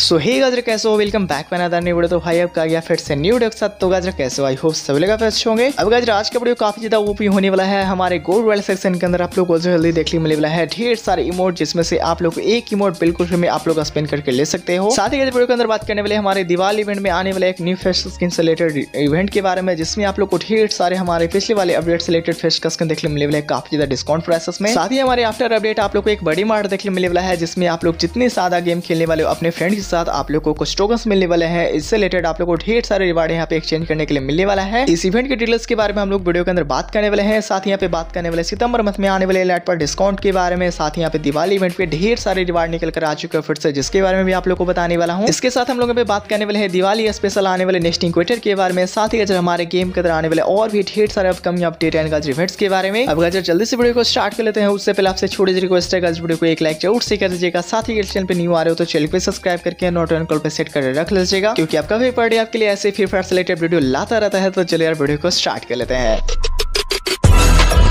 सो हे गाजर कैसे हो? वेलकम बैक में अदर वीडियो तो भाई अब का गया फिर से न्यू के साथ। तो गाजर कैसे हो? आई होप सभी लोग बेस्ट होंगे। अब गाजर आज का वीडियो काफ़ी ज़्यादा ओपी होने वाला है। हमारे गोल्ड वाले सेक्शन के अंदर आप लोग को जल्दी देखने मिलने वाला है। ढेर सारे इमोट जिसमें से आप लोग एक इमोट बिल्कुल फ्री में आप लोग स्पेंड करके ले सकते हो। साथ ही वीडियो के अंदर बात करने वाले हमारे दिवाली इवेंट में आने वाले एक न्यू फेस्ट स्किन से रिलेटेड इवेंट के बारे में, जिसमें आप लोग को ढेर सारे हमारे पिछले वाले अपडेट से रिलेटेड फेस्ट स्किन देखने मिलने वाले काफ़ी ज़्यादा डिस्काउंट प्राइसेस में। साथ ही हमारे आफ्टर अपडेट आप लोग को एक बड़ी मार्ट देखने मिलने वाला है, जिसमें आप लोग जितने ज़्यादा गेम खेलने वाले अपने फ्रेंड साथ आप लोग को कुछ टोकन्स मिलने वाले हैं। इससे रिलेटेड आप लोग को ढेर सारे रिवार्ड यहाँ पे एक्सचेंज करने के लिए मिलने वाला है। इस इवेंट के डिटेल्स के बारे में हम लोग वीडियो के अंदर बात करने वाले हैं। साथ ही यहाँ पे बात करने वाले सितंबर मंथ में आने वाले लाइट पर डिस्काउंट के बारे में, साथ ही यहाँ पे दिवाली इवेंट पे ढेर सारे रिवार्ड निकल कर आ चुके हैं फिर से, जिसके बारे में भी आप लोग को बताने वाला हूँ। इसके साथ हम लोग पे बात करने वाले हैं दिवाली स्पेशल आने वाले नेक्स्ट इंक्वेटर के बारे में, साथ ही अगर हमारे गेम के अंदर आने वाले और भी ढेर सारे अपकमिंग अपडेट एंड इवेंट्स के बारे में। अब अगर जल्दी से वीडियो को स्टार्ट कर लेते हैं। उससे पहले आपसे छोटी रिक्वेस्ट है वीडियो को एक लाइक ज़रूर से कर दीजिएगा। साथ ही चैनल पे न्यू आ रहे हो तो चैनल पे सब्सक्राइब करके नोट एंड कॉल पर सेट कर रख लीजिएगा, क्योंकि आपका भी पार्टी आपके लिए ऐसे फ्री फायर रिलेटेड वीडियो लाता रहता है। तो चलिए यार, वीडियो को स्टार्ट कर लेते हैं।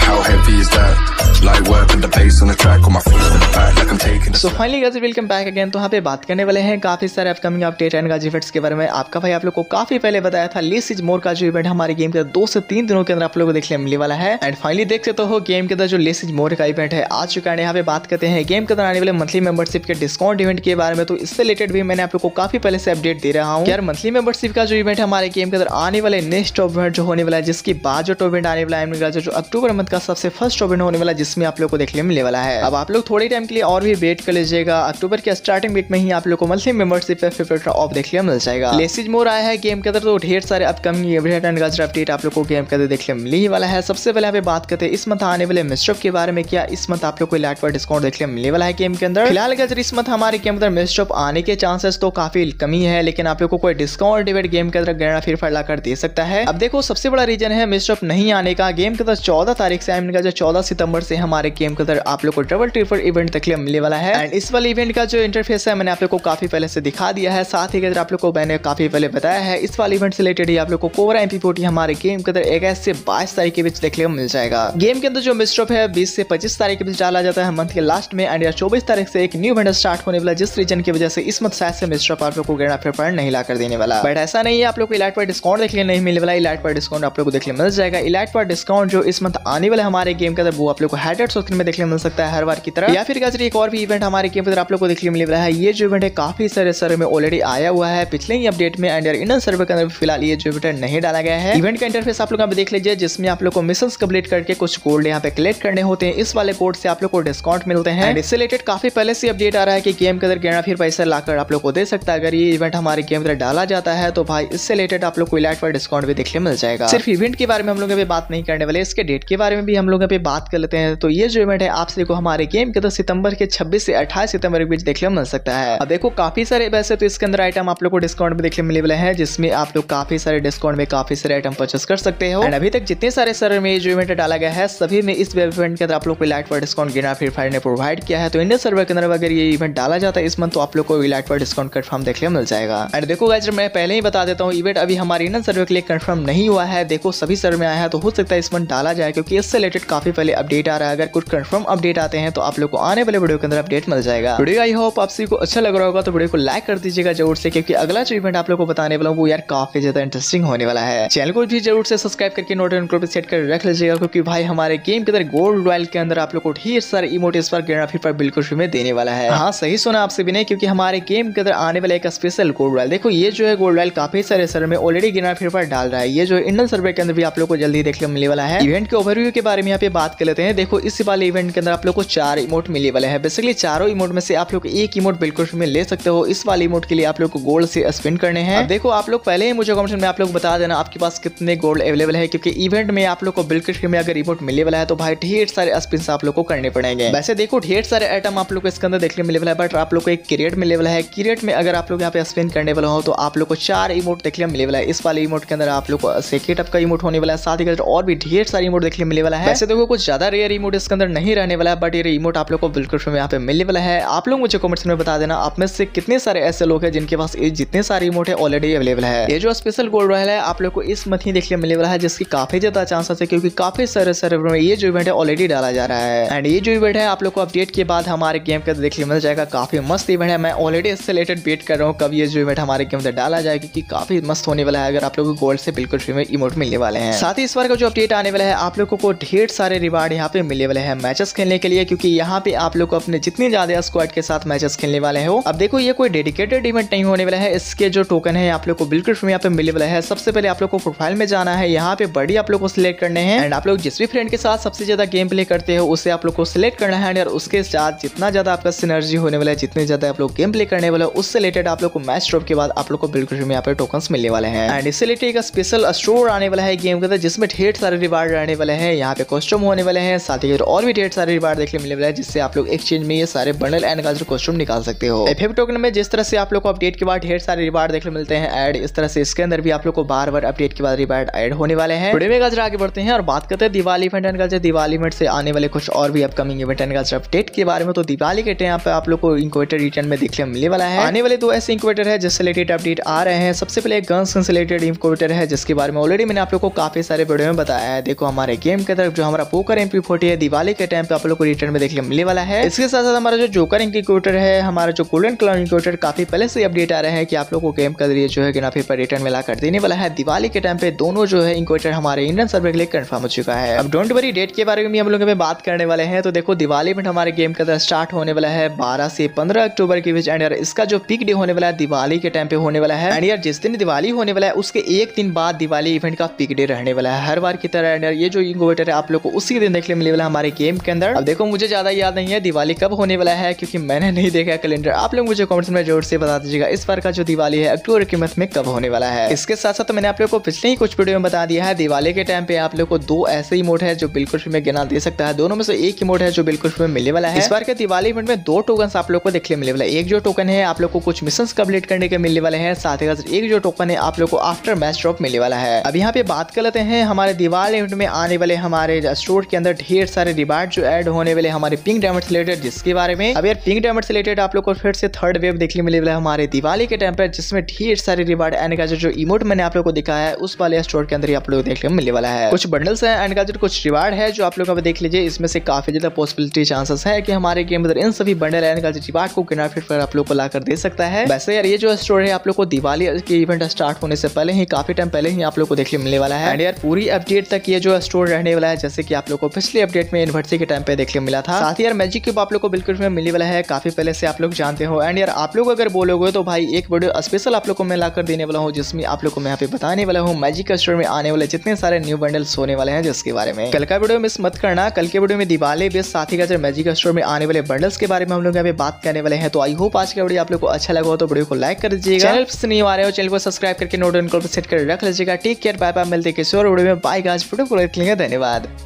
How heavy is that? Light work with the bass on the track, on my feet in the back, like I'm taking a so finally guys welcome back again तो यहाँ पे बात करने वाले हैं काफ़ी सारे अपकमिंग अपडेट एंड गाज इवेंट्स के बारे में। आपका भाई आप लोग को काफ़ी पहले बताया था लेस इज़ मोर का जो इवेंट हमारे गेम के दो से तीन दिनों के अंदर आप लोगों को देखने मिलने वाला है। एंड फाइनली देख सकते हो गेम के अंदर जो लेस इज़ मोर का इवेंट है आ चुका है। यहाँ पे बात करते हैं गेम के अंदर आने वाले मंथली मेंबरशिप के डिस्काउंट इवेंट के बारे में। तो इससे रिलेटेड भी मैंने आप लोग को काफ़ी पहले से अपडेट दे रहा हूँ यार मंथली मेंबरशिप का जो इवेंट हमारे गेम के अंदर आने वाले नेक्स्ट टॉप इवेंट जो होने वाला है जिसकी बाद जो टॉप इवेंट आने वाला है जो अक्टूबर मंथ का सबसे फ़र्स्ट इवेंट होने वाला जिसमें आप लोग को देखने मिलने वाला है। अब आप लोग थोड़ी टाइम के लिए और भी वेट कर लीजिएगा। अक्टूबर के स्टार्टिंग वीक में ही आप लोग को मंथली मेंबरशिप पे फिफ्टी ऑफ़ देखने मिल जाएगा। लेसिज मोर आया है गेम के अंदर तो ढेर सारे अपकमिंग अपडेट एंड गजर अपडेट आप लोग को गेम के अंदर देखने मिलने ही वाला है। सबसे पहले यहाँ बात करते हैं इस मंथ आने वाले मिस्टॉप के बारे में क्या इस मंथ आप लोग को लाइट पर डिस्काउंट देखने मिलने वाला है गेम के अंदर। फ़िलहाल गजर इस मंथ हमारे गेम के अंदर मिस्टॉप आने के चांसेस तो काफ़ी कमी है, लेकिन आप लोग को कोई डिस्काउंट इवेंट गेम के अंदर गहरा फिर फैला कर दे सकता है। अब देखो सबसे बड़ा रीजन है मिस्टॉप नहीं आने का। गेम के अंदर चौदह तारीख से जो चौदह सितंबर से हमारे गेम के अंदर आप लोग को डबल ट्रिपल इवेंट देखने मिलने वाला है। एंड इस वाले इवेंट का जो इंटरफेस है मैंने आप लोग को काफ़ी पहले से दिखा दिया है। साथ ही अगर आप लोग को मैंने काफ़ी पहले बताया है इस वाले इवेंट से रिलेटेड ही आप लोग को कोबरा एमपी फोर्टी हमारे गेम के अंदर इक्कीस से बाईस तारीख के बीच देखने को मिल जाएगा। गेम के अंदर जो मिस्ट्रॉप है बीस से पच्चीस तारीख के बीच डाला जाता है मंथ के लास्ट में एंड या चौबीस तारीख से एक न्यू इवेंट स्टार्ट होने वाला जिस रीजन की वजह से इस मंथ शायद से मिस्ट्रॉप आप लोग को गिरना फिर पॉइंट नहीं ला कर देने वाला। बट ऐसा नहीं है आप लोग को इलाइट पर डिस्काउंट देखने नहीं मिलने वाला। इलाइट पर डिस्काउंट आप लोग को देखने मिल जाएगा। इलाइट पर डिस्काउंट जो इस मंथ आने वाले हमारे गेम के अंदर, वो आप लोग को हेडेड सोचने में देखने मिल सकता है हर बार की तरह। या फिर एक और भी इवेंट हमारे गेम पर आप लोग को देखने मिल रहा है, ये जो इवेंट है, काफ़ी सारे सर्वे में ऑलरेडी आया हुआ है। पिछले ही अपडेट में एंड इंडियन सर्वे के अंदर फ़िलहाल ये जो इवेंट नहीं डाला गया है। इवेंट का इंटरफेस आप लोग यहाँ पे देख लीजिए, जिसमें आप लोग को मिशन कंप्लीट करके कुछ कोड यहाँ पे कलेक्ट करने होते हैं। इस वाले कोड से आप लोग को डिस्काउंट मिलते हैं। इससे रिलेटेड काफ़ी पहले से अपडेट आ रहा है कि गेम के अंदर गेना फिर पैसा लाकर आप लोग को दे सकता है। अगर ये इवेंट हमारे गेम अंदर डाला जाता है तो भाई इससे रिलेटेड आप लोग को इलाइट पर डिस्काउंट भी देखने मिल जाएगा। सिर्फ़ इवेंट के बारे में हम लोग अभी बात नहीं करने वाले, इसके डेट के बारे में भी हम लोग अभी बात कर लेते हैं तो ये जो इवेंट है, आप सभी को हमारे गेम के अंदर सितंबर के 26 से 28 सितंबर के बीच देखने मिल सकता है। अब देखो, काफ़ी सारे वैसे तो इसके अंदर आइटम आप लोग को डिस्काउंट में देखने मिले हैं, जिसमें आप लोग काफ़ी सारे डिस्काउंट में काफ़ी सारे आइटम परचेस कर सकते हो। एंड अभी तक जितने सारे सर में जो इवेंट डाला गया है, सभी में इस वेब इवेंट के अंदर आप लोग को इलाइट पर डिस्काउंट गिना फिर फायर ने प्रोवाइड किया है। तो इंडियन सर्वर के अंदर अगर ये इवेंट डाला जाता है इस मंथ तो आप लोग को इलाइट पर डिस्काउंट कन्फर्म देखने मिल जाएगा। एंड देखो गाइज़ मैं पहले ही बता देता हूँ इवेंट अभी हमारे इंडियन सर्वर के लिए कन्फर्म नहीं हुआ है। देखो, सभी सर्वर में आया है तो हो सकता है इस मंथ डाला जाए, क्योंकि इससे रिलेटेड काफ़ी पहले अपडेट आ रहा है। अगर कुछ कन्फर्म अपडेट आते हैं तो आप लोग को आने वाले वीडियो के अंदर अपडेट मिल जाएगा। वीडियो आई होप आप सभी को अच्छा लग रहा होगा तो वीडियो को लाइक कर दीजिएगा ज़रूर से, क्योंकि अगला जो इवेंट आप लोग को बताने वाला हूँ, वो यार काफ़ी ज़्यादा इंटरेस्टिंग होने वाला है। चैनल को भी ज़रूर से सब्सक्राइब करके नोटिफिकेशन सेट कर रख लीजिएगा, क्योंकि भाई हमारे गेम के अंदर गोल्ड रॉयल के अंदर आप लोग को ढेर सारे इमोट इस बार गिरना बिल्कुल फ्री में देने वाला है। हाँ सही सुना आपसे भी नहीं क्योंकि हमारे गेम के अंदर आने वाला एक स्पेशल गोल्ड रॉयल देखो, ये जो है गोल्ड रॉयल काफ़ी सारे सर्वर में ऑलरेडी गिरना फिर डाल रहा है। ये जो इंडियन सर्वे के अंदर भी आप लोग को जल्दी देखने मिलने वाला है। इवेंट के ओवरव्यू के बारे में यहाँ पे बात कर लेते हैं देखो इस वाले इवेंट के अंदर आप लोग को चार इमोट मिलने वाले हैं बेसिकली चारों इमोट में से आप लोग एक इमोट बिल्कुल में ले सकते हो इस वाले इमोट के लिए आप लोग को गोल्ड से स्पिन करने हैं देखो आप लोग पहले ही मुझे कमेंट में आप लोग बता देना आपके पास कितने गोल्ड अवेलेबल है क्योंकि इवेंट में आप लोग को बिल्कुल में अगर इमोट मिलने वाला है तो भाई ढेर सारे स्पिन आप लोग को करने पड़ेंगे वैसे देखो ढेर सारे आइटम आप लोग को इसके अंदर देखने मिले वाला है बट आप लोग को एक क्रिएट मिलने वाला है क्रिएट में अगर आप लोग यहाँ पे स्पिन करने वाला हो तो आप लोग को चार इमोट देखने मिले वाला है इस वाले इमोट के अंदर आप लोग को सेकेट का इमोट होने वाला है साथ ही और भी ढेर सारे इमोट देखने मिले वाला है। वैसे देखो कुछ ज़्यादा रेयर इमोट इसके अंदर नहीं रहने वाला है बट ये इमोट आप लोग को बिल्कुल यहाँ पे मिलने वाला है। आप लोग मुझे कमेंट्स में बता देना, आप में से कितने सारे ऐसे लोग हैं जिनके पास जितने सारे इमोट है ऑलरेडी अवेलेबल है। ये जो स्पेशल गोल्ड रॉयल है, आप लोग को इस मत ही देखने मिलने वाला है, जिसकी काफ़ी ज़्यादा चांसेस है, क्योंकि काफ़ी सारे सर्वर में ये जो इवेंट है ऑलरेडी डाला जा रहा है। एंड ये जो इवेंट है, आप लोग को अपडेट के बाद हमारे गेम के देखने मिल जाएगा, काफ़ी मस्त इवेंट है। मैं ऑलरेडी इससे रिलेटेड वेट कर रहा हूँ, कब ये जो इवेंट हमारे गेम में डाला जाए, क्योंकि काफ़ी मस्त होने वाला है, अगर आप लोग को गोल्ड से बिल्कुल फ्री में इमोट मिलने वाले हैं। साथ ही इस बार का जो अपडेट आने वाला है, आप लोगों को ढेर सारे रिवार्ड यहाँ पे मिलने वाले हैं मैचेस खेलने के लिए, क्योंकि यहाँ पे आप लोग को अपने जितने ज़्यादा स्क्वाड के साथ मैचेस खेलने वाले हो, अब देखो ये कोई डेडिकेटेड इवेंट नहीं होने वाला है, इसके जो टोकन है, आप लोग को बिल्कुल फ्री यहाँ पे मिलने वाला है। सबसे पहले आप लोग को प्रोफ़ाइल में जाना है, यहाँ पे बड़ी आप लोग को सिलेक्ट करने हैं एंड आप लोग जिस भी फ्रेंड के साथ सबसे ज़्यादा गेम प्ले करते हो, उसे आप लोग को सिलेक्ट करना है, और उसके साथ जितना ज़्यादा आपका सिनर्जी होने वाला है, जितने ज़्यादा आप लोग गेम प्ले करने वाले उससे रिलेटेड आप लोग को मैच ड्रॉप के बाद आप लोग को बिल्कुल फ्री यहाँ पे टोकन मिलने वाले हैं। एंड इससे रिलेटेड एक स्पेशल स्टोर आने वाला है गेम के अंदर, जिसमें ढेर सारे रिवार्ड रहने वाले हैं, यहाँ पे कॉस्ट्यूम होने वाले हैं। साथ ही और भी ढेर सारे रिवार्ड देखने मिलने वाले जिससे आप लोग एक्सचेंज में ये सारे बंडल एंड का कॉस्ट्यूम निकाल सकते हो। एफ़ टोकन में जिस तरह से आप लोग को अपडेट के बाद ढेर सारे रिवार्ड देखने मिलते हैं एड इस तरह से इसके अंदर भी आप लोग को बार बार अपडेट के बाद रिवार्ड एड होने वाले हैं। वीडियो में गाजर आगे बढ़ते हैं और बात करते हैं Diwali event and culture Diwali event से आने वाले कुछ और भी upcoming event and culture update के बारे में। तो दिवाली के टाइम पे आप लोग को इंक्वेटर रिटर्न में देखने मिलने वाला है। आने वाले दो ऐसे इंक्वेटर है, जिससे रिलेटेड अपडेट आ रहे हैं। सबसे पहले गन्स रिलेटेड इंक्वेटर है, जिसके बारे में ऑलरेडी मैंने आप लोग को काफ़ी सारे वीडियो में बताया है। देखो हमारे गेम के तरफ़ जो हमारा पोकर एमपी फोर्टी है, दिवाली के टाइम पे आप लोग को रिटर्न में देखने मिलने वाला है। इसके साथ साथ हमारा जो जोकर इंक्वेटर है, हमारा जो गोल्डन कलर इंक्वेटर काफ़ी पहले से अपडेट आ रहे हैं कि आप लोग को गेम का ज़रिए जो है कि ना फिर रिटर्न में ला कर देने वाला है। दिवाली के टाइम पे दोनों जो है इंक्वेटर हमारे इंडियन सर्वर के लिए कंफर्म हो चुका है। अब डोंट वरी डेट के बारे में हम लोग बात करने वाले हैं। तो देखो, दिवाली में हमारे गेम का स्टार्ट होने वाला है बारह से पंद्रह अक्टूबर के बीच। एंड यार, इसका जो पिक डे होने वाला है, दिवाली के टाइम पे होने वाला है। एंड यार, जिस दिन दिवाली होने वाला है, उसके एक दिन बाद दिवाली इवेंट का पिक डे रहने वाला है। हर बार की तरह एंड यार, ये जो इंक्वेटर है आप लोग को उसी दिन देखने मिलने वाला हमारे गेम के अंदर, अब देखो, मुझे ज़्यादा याद नहीं है दिवाली कब होने वाला है, क्योंकि मैंने नहीं देखा कैलेंडर आप लोग मुझे कॉमेंट्स में ज़ोर से बता दीजिएगा इस बार का जो दिवाली है, अक्टूबर के मंथ में कब होने वाला है। इसके साथ साथ मैंने आप लोग को पिछले ही कुछ वीडियो में बता दिया है, दिवाली के टाइम पे आप लोग को दो ऐसे इमोट है जो बिल्कुल फ्री में गिना दे सकता है। दोनों में से एक इमोट है जो बिल्कुल फ्री में मिलने वाला है। इस बार के दिवाली इवेंट में दो टोकन आप लोग को देखने मिलने वाला है। एक जो टोकन है, आप लोग को कुछ मिशन कंप्लीट करने के मिलने वाले हैं, साथ ही साथ एक जो टोकन है, आप लोग को आफ्टर मैच ड्रॉप मिलने वाला है। अब यहाँ पे बात कर लेते हैं, हमारे दिवाली इवेंट में आने वाले हमारे स्टोर के अंदर ढेर सारे रिवार्ड जो एड होने वाले हमारे पिंक डायमंड रिलेटेड जिसके बारे में अब यार पिंक डायमंड रिलेटेड आप लोग को फिर से थर्ड वेव देखने मिले वाला हमारे दिवाली के टाइम पर, जिसमें ढेर सारे रिवार्ड एंड का जो इमोट मैंने आप लोग को दिखाया है, उस वाले स्टोर के अंदर ही आप लोग देखने मिलने वाला है। कुछ बंडल्स है एंड जो कुछ रिवार्ड है जो आप लोग अभी देख लीजिए, इसमें से काफ़ी ज़्यादा पॉसिबिलिटी चांसेस है कि हमारे गेम अंदर इन सभी बंडल एंड का रिवार्ड को किनार फिर आप लोग को ला दे सकता है। वैसे यार ये जो स्टोर है आप लोग को दिवाली के इवेंट स्टार्ट होने से पहले ही, काफ़ी टाइम पहले ही आप लोग को देखने मिलने वाला है। एंड यार पूरी अपडेट तक ये जो स्टोर रहने वाला है जैसे कि आप लोग को पिछले अपडेट में यूनिवर्सिटी के टाइम पे देखने मिला था। साथ ही यार मैजिक क्यूब आप लोग को बिल्कुल मिलने वाला है काफ़ी पहले से आप लोग जानते हो। एंड यार आप लोग अगर बोलोगे तो भाई एक वीडियो स्पेशल आप लोग को मैं ला कर देने वाला हूँ जिसमें आप लोग को मैं यहाँ पे बताने वाला हूँ मैजिक स्टोर में आने वाले जितने सारे न्यू बंडल्स होने वाले हैं जिसके बारे में। कल का वीडियो मिस मत करना कल के वीडियो में दिवाली बेस साथ ही का मैजिक स्टोर में आने वाले बंडल्स के बारे में हम लोग यहाँ पे बात करने वाले हैं। तो आई होप आज का वीडियो आप लोग को अच्छा लगा हो तो वीडियो को लाइक कर दीजिएगा। चैनल से नहीं आ रहे हो चैनल को सब्सक्राइब करके नोट नोटिफिकेशन सेट कर रख लीजिएगा। टेक केयर बाय बाय मिलते किसी और वीडियो में। बाय गाज वीडियो को देख लेंगे धन्यवाद। bad.